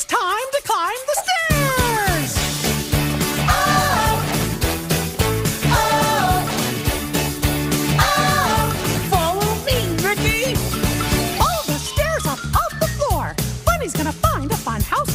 It's time to climb the stairs! Oh! Oh! Oh! Follow me, Ricky! All the stairs up off the floor! Bunny's gonna find a fun house